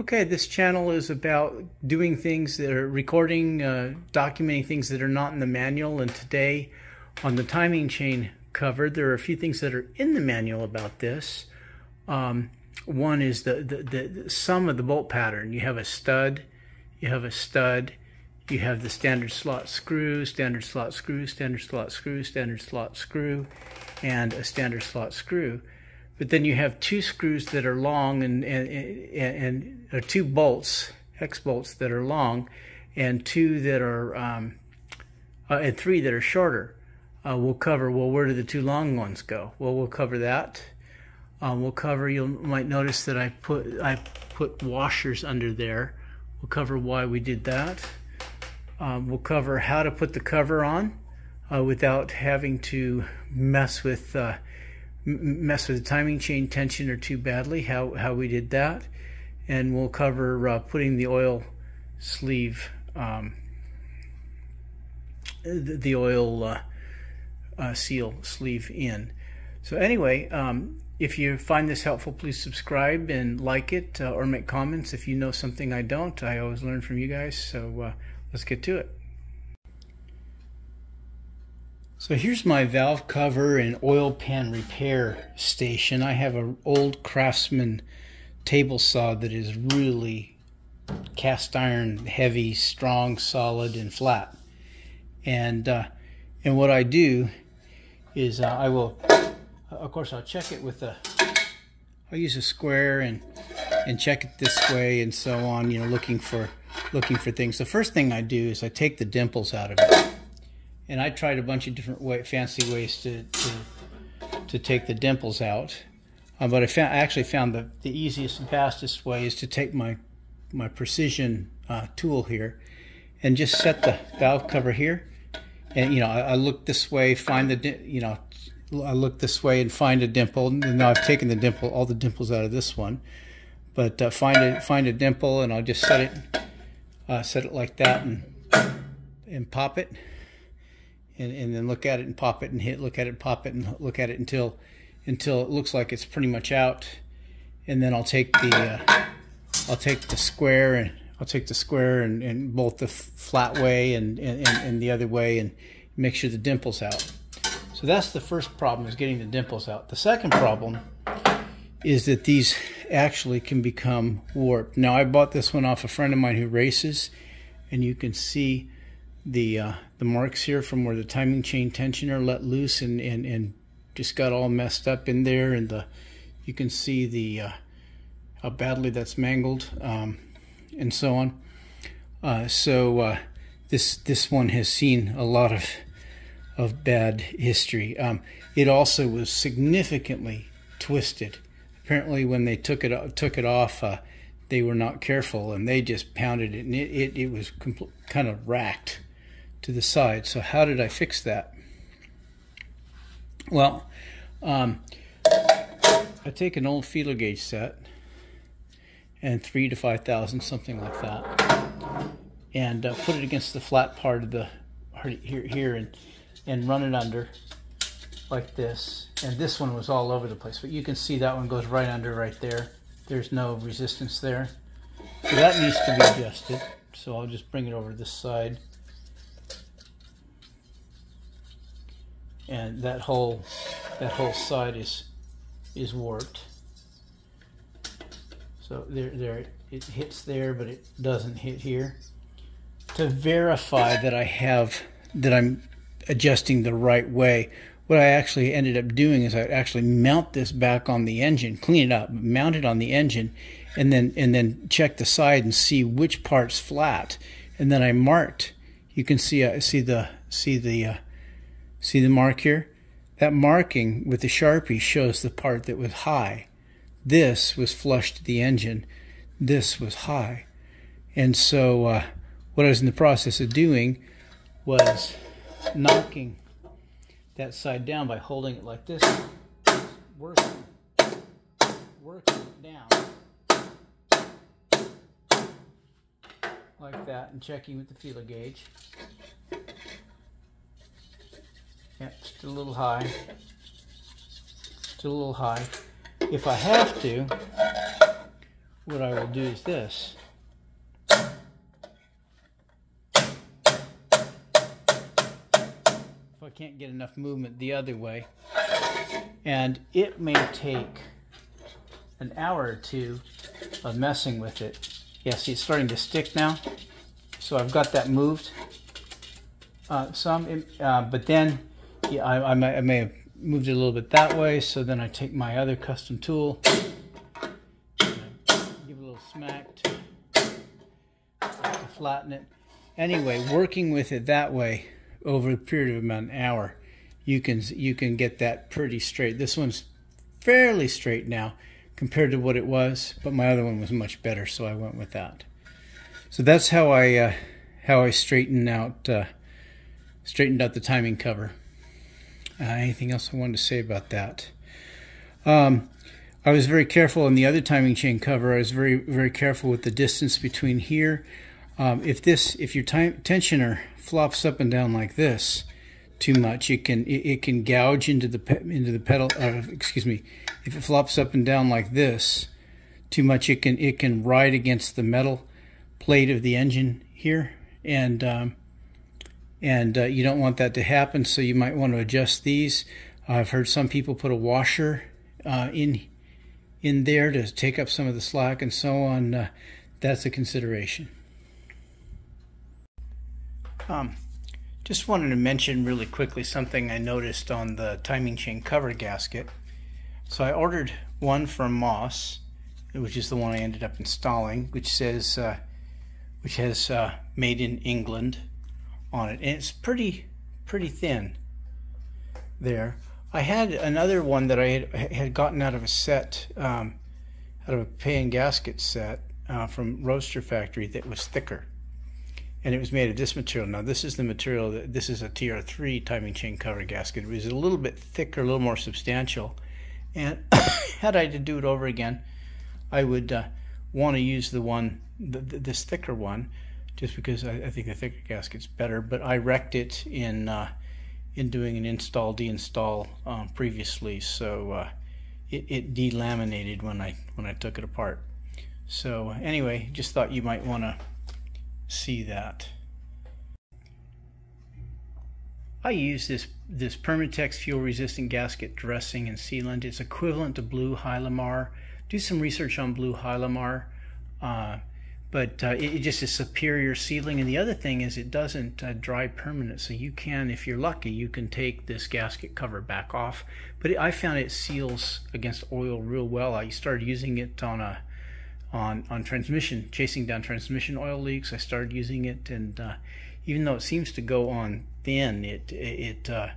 Okay, this channel is about doing things that are recording, uh, documenting things that are not in the manual. And today on the timing chain cover, there are a few things that are in the manual about this. Um, one is the, the, the, the sum of the bolt pattern. You have a stud, you have a stud, you have the standard slot screw, standard slot screw, standard slot screw, standard slot screw, and a standard slot screw but then you have two screws that are long and and, and, and two bolts, hex bolts that are long, and two that are um, uh, and three that are shorter. Uh, we'll cover. Well, where do the two long ones go? Well, we'll cover that. Um, we'll cover. You might notice that I put I put washers under there. We'll cover why we did that. Um, we'll cover how to put the cover on uh, without having to mess with uh, mess with the timing chain tensioner too badly, how, how we did that. And we'll cover uh, putting the oil sleeve, um, the, the, oil uh, uh, seal sleeve in. So anyway, um, if you find this helpful, please subscribe and like it uh, or make comments. If you know something I don't, I always learn from you guys. So uh, let's get to it. So here's my valve cover and oil pan repair station. I have an old Craftsman table saw that is really cast iron heavy, strong, solid, and flat. And uh, and what I do is uh, I will, uh, of course, I'll check it with a, I'll use a square and and check it this way and so on. You know, looking for looking for things. The first thing I do is I take the dimples out of it and I tried a bunch of different way, fancy ways to, to, to take the dimples out. Uh, but I, found, I actually found the, the easiest and fastest way is to take my, my precision uh, tool here and just set the valve cover here. And, you know, I, I look this way, find the, you know, I look this way and find a dimple. And now I've taken the dimple, all the dimples out of this one. But uh, find a find a dimple, and I'll just set it, uh, set it like that, and and pop it and, and then look at it and pop it and hit, look at it, pop it and look at it until until it looks like it's pretty much out. And then I'll take the uh, I'll take the square and I'll take the square and, and both the flat way and, and, and the other way and make sure the dimple's out. So that's the first problem is getting the dimples out. The second problem is that these actually can become warped. Now I bought this one off a friend of mine who races and you can see the uh, the marks here from where the timing chain tensioner let loose and, and, and just got all messed up in there and the you can see the uh, how badly that's mangled um, and so on. Uh, so uh, this this one has seen a lot of of bad history. Um, it also was significantly twisted. Apparently when they took it took it off uh, they were not careful and they just pounded it and it, it, it was kind of racked to the side. So how did I fix that? Well, um, I take an old feeler gauge set and three to 5,000, something like that, and uh, put it against the flat part of the here, here and, and run it under like this. And this one was all over the place, but you can see that one goes right under right there. There's no resistance there. So that needs to be adjusted. So I'll just bring it over this side. And that whole that whole side is is warped. So there there it hits there, but it doesn't hit here. To verify that I have that I'm adjusting the right way, what I actually ended up doing is I actually mount this back on the engine, clean it up, mount it on the engine, and then and then check the side and see which part's flat. And then I marked. You can see uh, see the see the uh, See the mark here? That marking with the Sharpie shows the part that was high. This was flush to the engine. This was high. And so uh, what I was in the process of doing was knocking that side down by holding it like this, working, working it down like that and checking with the feeler gauge. Yeah, just a little high. Just a little high. If I have to, what I will do is this. If I can't get enough movement the other way. And it may take an hour or two of messing with it. Yeah, see, it's starting to stick now. So I've got that moved uh, some, uh, but then yeah, I, I, may, I may have moved it a little bit that way. So then I take my other custom tool, give it a little smack to, to flatten it. Anyway, working with it that way over a period of about an hour, you can you can get that pretty straight. This one's fairly straight now compared to what it was, but my other one was much better, so I went with that. So that's how I uh, how I straighten out uh, straightened out the timing cover. Uh, anything else I wanted to say about that? Um, I was very careful on the other timing chain cover. I was very very careful with the distance between here. Um, if this if your time, tensioner flops up and down like this too much, it can it, it can gouge into the into the pedal. Uh, excuse me. If it flops up and down like this too much, it can it can ride against the metal plate of the engine here, and um, and uh, you don't want that to happen so you might want to adjust these. I've heard some people put a washer uh, in in there to take up some of the slack and so on uh, that's a consideration. Um, just wanted to mention really quickly something I noticed on the timing chain cover gasket. So I ordered one from Moss which is the one I ended up installing which says uh, which has uh, made in England on it. And it's pretty, pretty thin there. I had another one that I had, had gotten out of a set, um, out of a pan gasket set uh, from Roadster Factory that was thicker. And it was made of this material. Now this is the material, that this is a TR3 timing chain cover gasket. It was a little bit thicker, a little more substantial. And had I to do it over again, I would uh, want to use the one, this thicker one, just because I, I think the thicker gasket's better. But I wrecked it in uh, in doing an install deinstall um, previously, so uh, it, it delaminated when I when I took it apart. So anyway, just thought you might want to see that. I use this this Permatex fuel resistant gasket dressing and sealant. It's equivalent to blue Hylamar. Do some research on blue Hylamar. Uh, but uh, it, it, just is superior sealing. And the other thing is it doesn't uh, dry permanent. So you can, if you're lucky, you can take this gasket cover back off. But it, I found it seals against oil real well. I started using it on a on on transmission, chasing down transmission oil leaks. I started using it, and uh, even though it seems to go on thin, it it uh,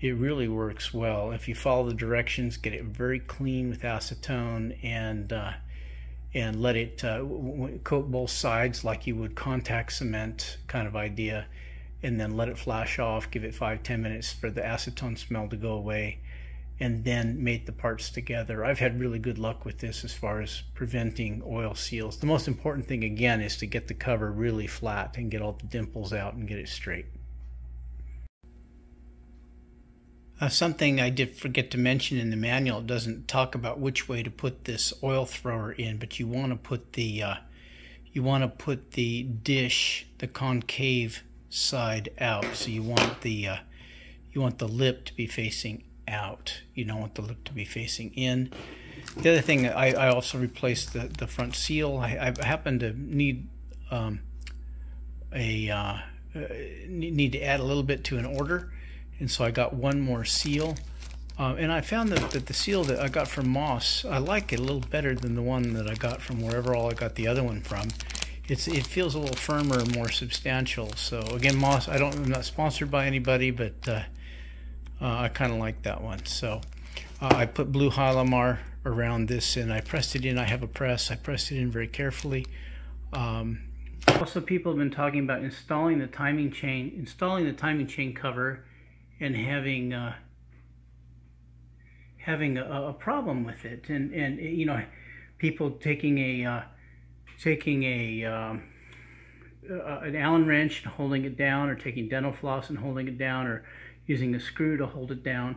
it really works well. If you follow the directions, get it very clean with acetone and uh, and let it uh, coat both sides like you would contact cement kind of idea and then let it flash off give it five ten minutes for the acetone smell to go away and then mate the parts together. I've had really good luck with this as far as preventing oil seals. The most important thing again is to get the cover really flat and get all the dimples out and get it straight Uh, something I did forget to mention in the manual it doesn't talk about which way to put this oil thrower in, but you want to put the uh, you want to put the dish, the concave side out. So you want the uh, you want the lip to be facing out. You don't want the lip to be facing in. The other thing, I, I also replaced the, the front seal. I, I happen to need um, a uh, uh need to add a little bit to an order and so I got one more seal. Um, and I found that, that the seal that I got from Moss, I like it a little better than the one that I got from wherever all I got the other one from. It's it feels a little firmer, more substantial. So again, Moss, I don't I'm not sponsored by anybody, but uh, uh, I kind of like that one. So uh, I put blue Hylamar around this, and I pressed it in. I have a press. I pressed it in very carefully. Um, also, people have been talking about installing the timing chain, installing the timing chain cover and having uh, having a, a, problem with it, and and you know, people taking a uh, taking a um, uh, an Allen wrench and holding it down, or taking dental floss and holding it down, or using a screw to hold it down.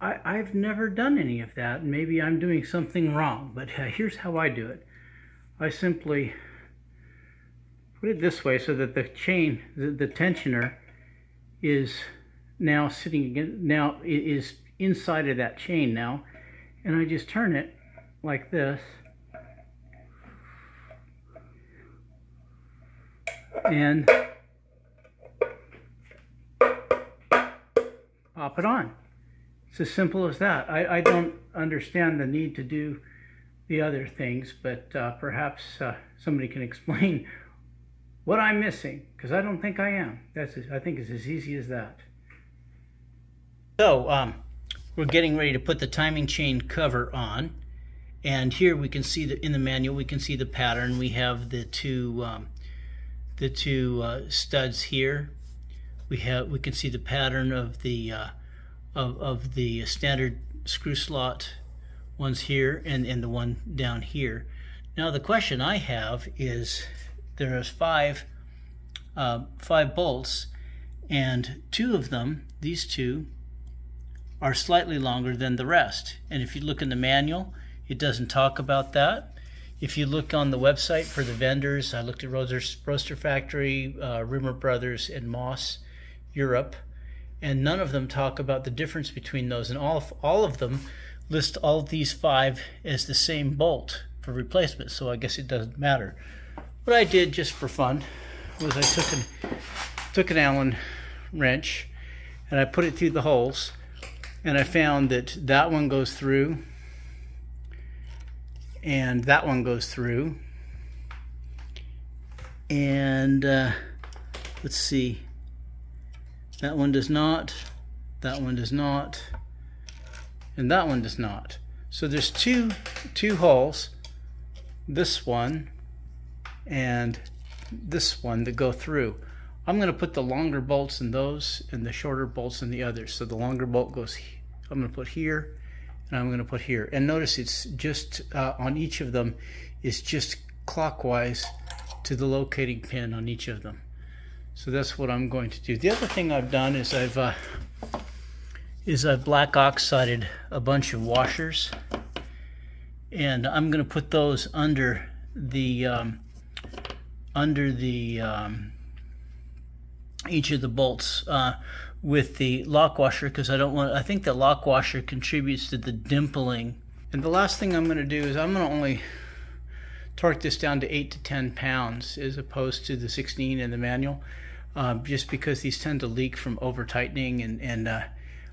I, I've never done any of that. Maybe I'm doing something wrong, but uh, here's how I do it. I simply put it this way so that the chain, the, the tensioner is now sitting again, now it is inside of that chain now. And I just turn it like this. And pop it on. It's as simple as that. I, I don't understand the need to do the other things, but uh, perhaps uh, somebody can explain what I'm missing, because I don't think I am. That's I think it's as easy as that. So um, we're getting ready to put the timing chain cover on, and here we can see that in the manual we can see the pattern. We have the two um, the two uh, studs here. We have we can see the pattern of the uh, of, of the standard screw slot ones here and, and the one down here. Now the question I have is there's five uh, five bolts and two of them, these two, are slightly longer than the rest. And if you look in the manual, it doesn't talk about that. If you look on the website for the vendors, I looked at Roadster, Factory, uh, Rimmer Brothers, and Moss Europe, and none of them talk about the difference between those. And all of, all of them list all of these five as the same bolt for replacement, so I guess it doesn't matter. What I did just for fun was I took an, took an Allen wrench and I put it through the holes and I found that that one goes through and that one goes through. And uh, let's see. That one does not that one does not and that one does not. So there's two two holes this one and this one that go through I'm going to put the longer bolts in those and the shorter bolts in the others. So the longer bolt goes, I'm going to put here and I'm going to put here. And notice it's just uh, on each of them is just clockwise to the locating pin on each of them. So that's what I'm going to do. The other thing I've done is I've uh, is I've black oxided a bunch of washers and I'm going to put those under the um, under the um, each of the bolts uh, with the lock washer because I don't want I think the lock washer contributes to the dimpling. And the last thing I'm going to do is I'm going to only torque this down to 8 to 10 pounds as opposed to the 16 in the manual uh, just because these tend to leak from over tightening and, and uh,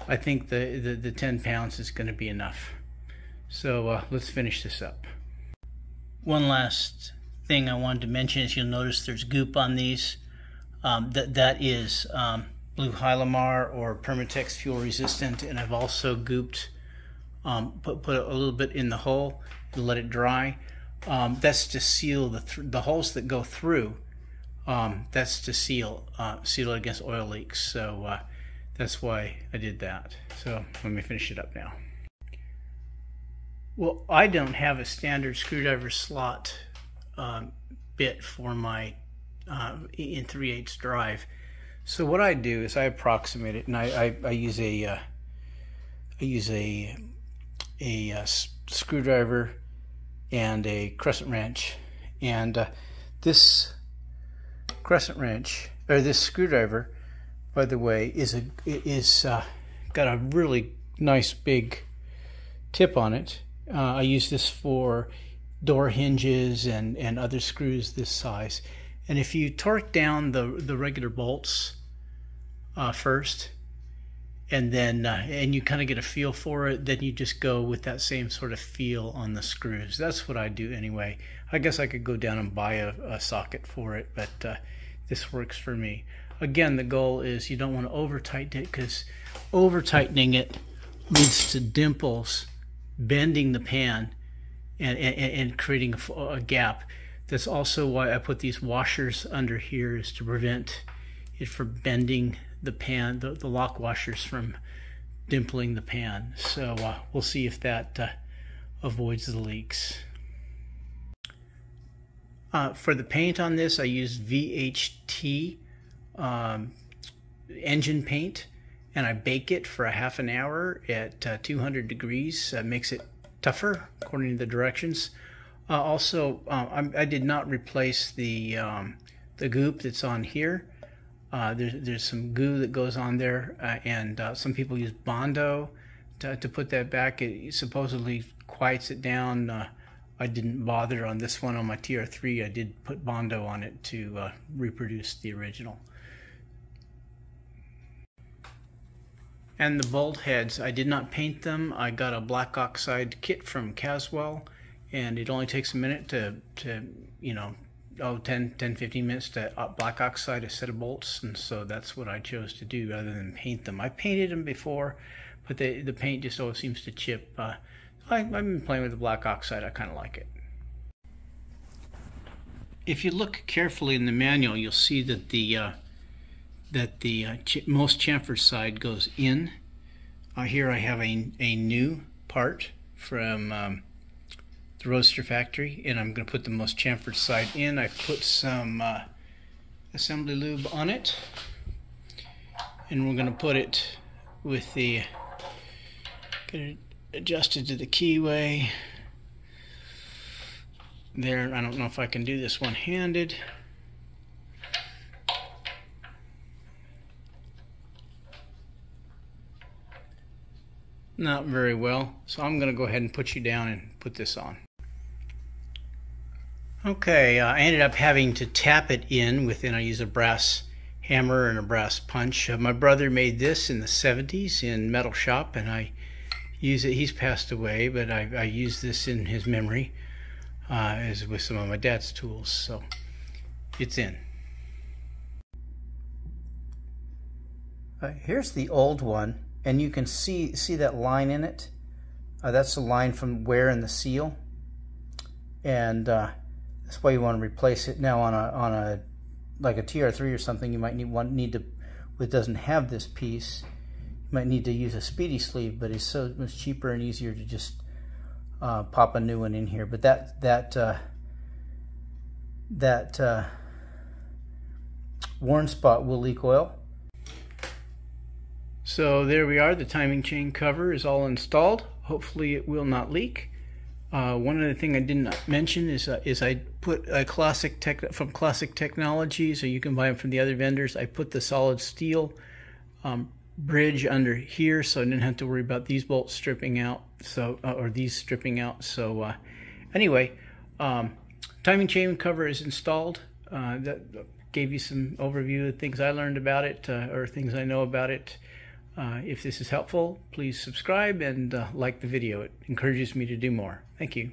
I think the, the, the 10 pounds is going to be enough. So uh, let's finish this up. One last thing I wanted to mention is you'll notice there's goop on these um, that that is um, blue Hylamar or Permatex fuel resistant, and I've also gooped, um, put put a little bit in the hole and let it dry. Um, that's to seal the th the holes that go through. Um, that's to seal uh, seal it against oil leaks. So uh, that's why I did that. So let me finish it up now. Well, I don't have a standard screwdriver slot um, bit for my uh, in 3 8 drive. So what I do is I approximate it, and I, I, I use a uh, I use a a, a uh, screwdriver and a crescent wrench, and uh, this crescent wrench or this screwdriver, by the way, is a is uh, got a really nice big tip on it. Uh, I use this for door hinges and and other screws this size and if you torque down the, the regular bolts uh, first, and then uh, and you kind of get a feel for it, then you just go with that same sort of feel on the screws. That's what I do anyway. I guess I could go down and buy a, a socket for it, but uh, this works for me. Again, the goal is you don't want to over tighten it because over tightening it leads to dimples, bending the pan, and, and, and creating a, a gap. That's also why I put these washers under here is to prevent it from bending the pan, the, the lock washers from dimpling the pan. So uh, we'll see if that uh, avoids the leaks. Uh, for the paint on this, I used VHT um, engine paint and I bake it for a half an hour at uh, 200 degrees. That makes it tougher according to the directions. Uh, also, uh, I, did not replace the um, the goop that's on here. Uh, there's there's some goo that goes on there, uh, and uh, some people use Bondo to, to put that back. It supposedly quiets it down. Uh, I didn't bother on this one on my TR3. I did put Bondo on it to reproduce the original. And the bolt heads, I did not paint them. I got a black oxide kit from Caswell and it only takes a minute to, to you know, oh, 10, 10, 15 minutes to uh, black oxide a set of bolts, and so that's what I chose to do rather than paint them. I painted them before, but the, the paint just always seems to chip. Uh, I, I've been playing with the black oxide. I kind of like it. If you look carefully in the manual, you'll see that the uh, that the uh, ch most chamfer side goes in. Uh, here I have a, a new part from um, the Roadster Factory, and I'm going to put the most chamfered side in. I've put some uh, assembly lube on it, and we're going to put it with the, get it adjusted to the keyway. There, I don't know if I can do this one-handed. Not very well, so I'm going to go ahead and put you down and put this on. Okay, uh, I ended up having to tap it in within, I use a brass hammer and a brass punch. Uh, my brother made this in the 70s in Metal Shop, and I use it. He's passed away, but I, I use this in his memory uh, as with some of my dad's tools. So it's in. Uh, here's the old one, and you can see see that line in it. Uh, that's the line from wear in the seal. And uh, that's why you want to replace it now on a on a like a TR3 or something. You might need one need to, it doesn't have this piece. You might need to use a speedy sleeve, but it's so much cheaper and easier to just uh, pop a new one in here. But that that uh, that uh, worn spot will leak oil. So there we are. The timing chain cover is all installed. Hopefully it will not leak. Uh, one other thing I didn't mention is uh, is I put a classic tech from Classic Technologies, so you can buy them from the other vendors. I put the solid steel um, bridge under here, so I didn't have to worry about these bolts stripping out. So uh, or these stripping out. So uh, anyway, um, timing chain cover is installed. Uh, that gave you some overview of things I learned about it uh, or things I know about it. Uh, if this is helpful, please subscribe and uh, like the video. It encourages me to do more. Thank you.